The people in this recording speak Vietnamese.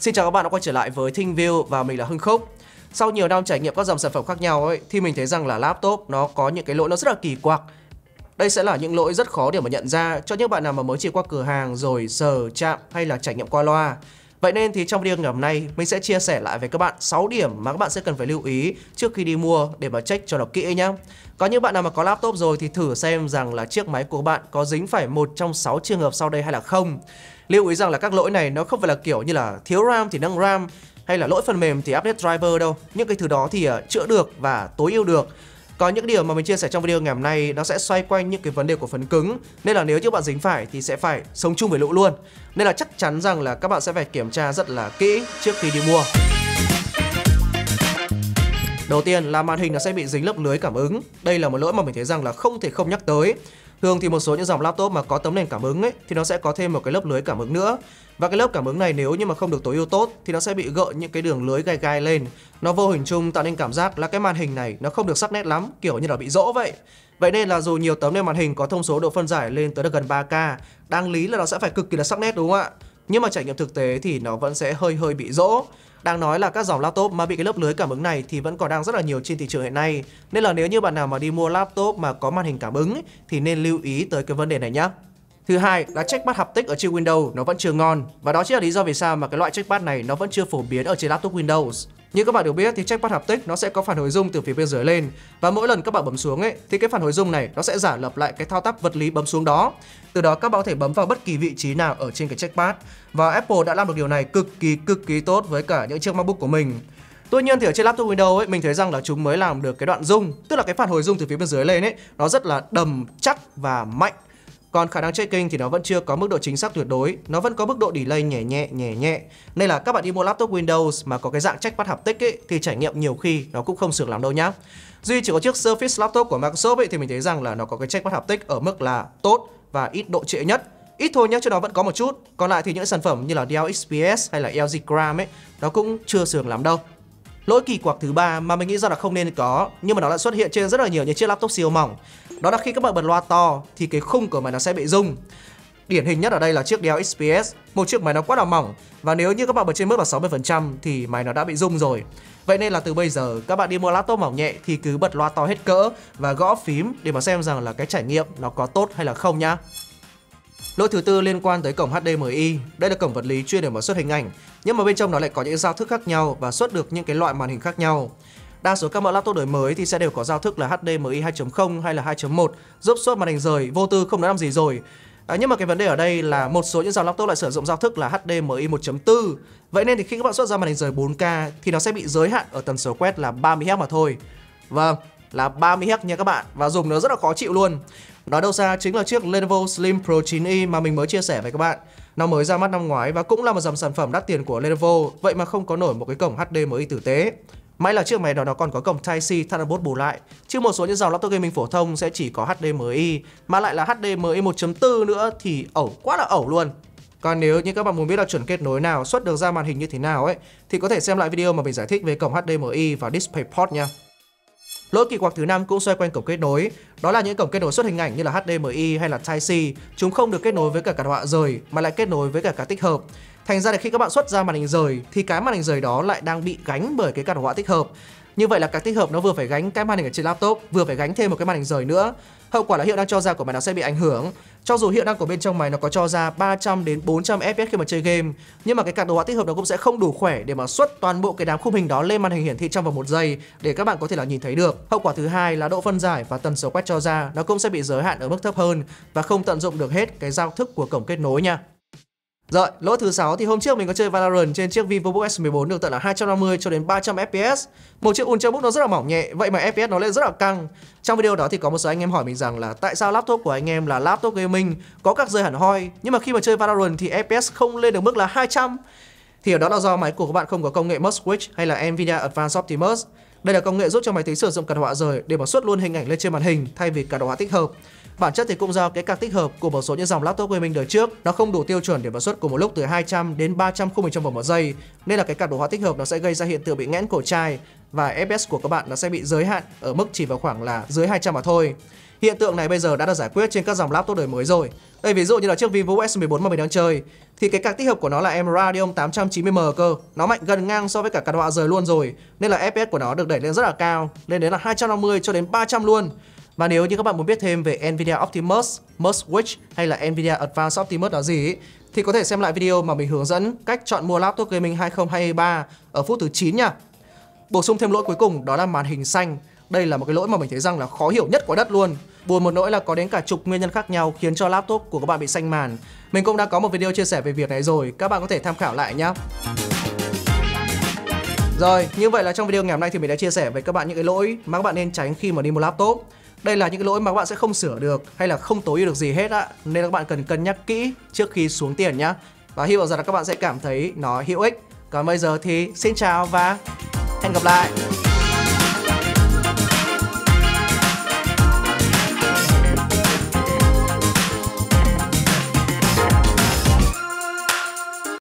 Xin chào các bạn đã quay trở lại với ThinkView và mình là Hưng Khúc. Sau nhiều năm trải nghiệm các dòng sản phẩm khác nhau ấy thì mình thấy rằng là laptop nó có những cái lỗi nó rất là kỳ quặc. Đây sẽ là những lỗi rất khó để mà nhận ra cho những bạn nào mà mới chỉ qua cửa hàng rồi sờ, chạm hay là trải nghiệm qua loa. Vậy nên thì trong video ngày hôm nay mình sẽ chia sẻ lại với các bạn 6 điểm mà các bạn sẽ cần phải lưu ý trước khi đi mua để mà check cho nó kỹ nhá. Có những bạn nào mà có laptop rồi thì thử xem rằng là chiếc máy của bạn có dính phải một trong 6 trường hợp sau đây hay là không. Lưu ý rằng là các lỗi này nó không phải là kiểu như là thiếu RAM thì nâng RAM hay là lỗi phần mềm thì update driver đâu. Những cái thứ đó thì uh, chữa được và tối ưu được. Có những điều mà mình chia sẻ trong video ngày hôm nay nó sẽ xoay quanh những cái vấn đề của phần cứng. Nên là nếu như bạn dính phải thì sẽ phải sống chung với lũ luôn. Nên là chắc chắn rằng là các bạn sẽ phải kiểm tra rất là kỹ trước khi đi mua. Đầu tiên là màn hình nó sẽ bị dính lớp lưới cảm ứng. Đây là một lỗi mà mình thấy rằng là không thể không nhắc tới. Thường thì một số những dòng laptop mà có tấm nền cảm ứng ấy thì nó sẽ có thêm một cái lớp lưới cảm ứng nữa. Và cái lớp cảm ứng này nếu như mà không được tối ưu tốt thì nó sẽ bị gợ những cái đường lưới gai gai lên. Nó vô hình chung tạo nên cảm giác là cái màn hình này nó không được sắc nét lắm, kiểu như là bị rỗ vậy. Vậy nên là dù nhiều tấm nền màn hình có thông số độ phân giải lên tới được gần 3K, đáng lý là nó sẽ phải cực kỳ là sắc nét đúng không ạ? Nhưng mà trải nghiệm thực tế thì nó vẫn sẽ hơi hơi bị rỗ. Đang nói là các dòng laptop mà bị cái lớp lưới cảm ứng này thì vẫn còn đang rất là nhiều trên thị trường hiện nay. Nên là nếu như bạn nào mà đi mua laptop mà có màn hình cảm ứng thì nên lưu ý tới cái vấn đề này nhé. Thứ hai là trackpad haptic ở trên Windows nó vẫn chưa ngon và đó chính là lý do vì sao mà cái loại trackpad này nó vẫn chưa phổ biến ở trên laptop Windows. Như các bạn đều biết thì trackpad haptic nó sẽ có phản hồi dung từ phía bên dưới lên và mỗi lần các bạn bấm xuống ấy thì cái phản hồi dung này nó sẽ giả lập lại cái thao tác vật lý bấm xuống đó. Từ đó các bạn có thể bấm vào bất kỳ vị trí nào ở trên cái trackpad và Apple đã làm được điều này cực kỳ cực kỳ tốt với cả những chiếc MacBook của mình. Tuy nhiên thì ở trên laptop Windows ấy mình thấy rằng là chúng mới làm được cái đoạn rung, tức là cái phản hồi rung từ phía bên dưới lên ấy, nó rất là đầm chắc và mạnh còn khả năng checking thì nó vẫn chưa có mức độ chính xác tuyệt đối, nó vẫn có mức độ delay nhẹ nhẹ nhẹ nhẹ. Nên là các bạn đi mua laptop Windows mà có cái dạng checkpad haptic ấy thì trải nghiệm nhiều khi nó cũng không sướng lắm đâu nhá. Duy chỉ có chiếc Surface laptop của Microsoft ấy thì mình thấy rằng là nó có cái checkpad haptic ở mức là tốt và ít độ trễ nhất. Ít thôi nhá, chứ nó vẫn có một chút. Còn lại thì những sản phẩm như là Dell XPS hay là LG Gram ấy, nó cũng chưa sướng lắm đâu. Lỗi kỳ quặc thứ ba mà mình nghĩ ra là không nên có nhưng mà nó lại xuất hiện trên rất là nhiều những chiếc laptop siêu mỏng. Đó là khi các bạn bật loa to thì cái khung của máy nó sẽ bị rung. Điển hình nhất ở đây là chiếc Dell XPS, một chiếc máy nó quá là mỏng và nếu như các bạn bật trên mức là 60% thì máy nó đã bị rung rồi. Vậy nên là từ bây giờ các bạn đi mua laptop mỏng nhẹ thì cứ bật loa to hết cỡ và gõ phím để mà xem rằng là cái trải nghiệm nó có tốt hay là không nhá. Lỗi thứ tư liên quan tới cổng HDMI. Đây là cổng vật lý chuyên để mà xuất hình ảnh, nhưng mà bên trong nó lại có những giao thức khác nhau và xuất được những cái loại màn hình khác nhau. Đa số các mẫu laptop đời mới thì sẽ đều có giao thức là HDMI 2.0 hay là 2.1 giúp xuất màn hình rời, vô tư không nói làm gì rồi. À, nhưng mà cái vấn đề ở đây là một số những dòng laptop lại sử dụng giao thức là HDMI 1.4. Vậy nên thì khi các bạn xuất ra màn hình rời 4K thì nó sẽ bị giới hạn ở tần số quét là 30Hz mà thôi. Vâng, là 30Hz nha các bạn và dùng nó rất là khó chịu luôn. Nói đâu xa chính là chiếc Lenovo Slim Pro 9i mà mình mới chia sẻ với các bạn. Nó mới ra mắt năm ngoái và cũng là một dòng sản phẩm đắt tiền của Lenovo, vậy mà không có nổi một cái cổng HDMI tử tế. May là chiếc máy đó nó còn có cổng Type-C Thunderbolt bù lại, chứ một số những dòng laptop gaming phổ thông sẽ chỉ có HDMI, mà lại là HDMI 1.4 nữa thì ẩu quá là ẩu luôn. Còn nếu như các bạn muốn biết là chuẩn kết nối nào xuất được ra màn hình như thế nào ấy thì có thể xem lại video mà mình giải thích về cổng HDMI và DisplayPort nha. Lỗi kỳ quặc thứ năm cũng xoay quanh cổng kết nối, đó là những cổng kết nối xuất hình ảnh như là HDMI hay là Type-C, chúng không được kết nối với cả cả họa rời mà lại kết nối với cả cả tích hợp. Thành ra là khi các bạn xuất ra màn hình rời thì cái màn hình rời đó lại đang bị gánh bởi cái card họa tích hợp. Như vậy là các tích hợp nó vừa phải gánh cái màn hình ở trên laptop, vừa phải gánh thêm một cái màn hình rời nữa. Hậu quả là hiệu năng cho ra của máy nó sẽ bị ảnh hưởng. Cho dù hiệu năng của bên trong máy nó có cho ra 300 đến 400 FPS khi mà chơi game, nhưng mà cái card đồ họa tích hợp nó cũng sẽ không đủ khỏe để mà xuất toàn bộ cái đám khung hình đó lên màn hình hiển thị trong vòng một giây để các bạn có thể là nhìn thấy được. Hậu quả thứ hai là độ phân giải và tần số quét cho ra nó cũng sẽ bị giới hạn ở mức thấp hơn và không tận dụng được hết cái giao thức của cổng kết nối nha. Rồi, lỗi thứ 6 thì hôm trước mình có chơi Valorant trên chiếc VivoBook S14 được tận là 250 cho đến 300 FPS. Một chiếc Ultrabook nó rất là mỏng nhẹ, vậy mà FPS nó lên rất là căng. Trong video đó thì có một số anh em hỏi mình rằng là tại sao laptop của anh em là laptop gaming có các rơi hẳn hoi, nhưng mà khi mà chơi Valorant thì FPS không lên được mức là 200. Thì ở đó là do máy của các bạn không có công nghệ Must Switch hay là Nvidia Advanced Optimus. Đây là công nghệ giúp cho máy tính sử dụng card họa rời để mà xuất luôn hình ảnh lên trên màn hình thay vì card họa tích hợp. Bản chất thì cũng do cái card tích hợp của một số những dòng laptop gaming đời trước, nó không đủ tiêu chuẩn để mà xuất cùng một lúc từ 200 đến 300 khung hình trong vòng một giây, nên là cái card đồ họa tích hợp nó sẽ gây ra hiện tượng bị nghẽn cổ chai và FPS của các bạn nó sẽ bị giới hạn ở mức chỉ vào khoảng là dưới 200 mà thôi. hiện tượng này bây giờ đã được giải quyết trên các dòng laptop đời mới rồi. Đây ví dụ như là chiếc Vivo S14 mà mình đang chơi thì cái card tích hợp của nó là em Radeon 890M cơ. Nó mạnh gần ngang so với cả card họa rời luôn rồi. Nên là FPS của nó được đẩy lên rất là cao, lên đến là 250 cho đến 300 luôn. Và nếu như các bạn muốn biết thêm về Nvidia Optimus, must Switch hay là Nvidia Advanced Optimus là gì ý, thì có thể xem lại video mà mình hướng dẫn cách chọn mua laptop gaming 2023 ở phút thứ 9 nha. Bổ sung thêm lỗi cuối cùng đó là màn hình xanh. Đây là một cái lỗi mà mình thấy rằng là khó hiểu nhất của đất luôn. Buồn một nỗi là có đến cả chục nguyên nhân khác nhau khiến cho laptop của các bạn bị xanh màn. Mình cũng đã có một video chia sẻ về việc này rồi, các bạn có thể tham khảo lại nhé. Rồi, như vậy là trong video ngày hôm nay thì mình đã chia sẻ với các bạn những cái lỗi mà các bạn nên tránh khi mà đi mua laptop. Đây là những cái lỗi mà các bạn sẽ không sửa được hay là không tối ưu được gì hết á, nên các bạn cần cân nhắc kỹ trước khi xuống tiền nhá. Và hy vọng rằng là các bạn sẽ cảm thấy nó hữu ích. Còn bây giờ thì xin chào và hẹn gặp lại.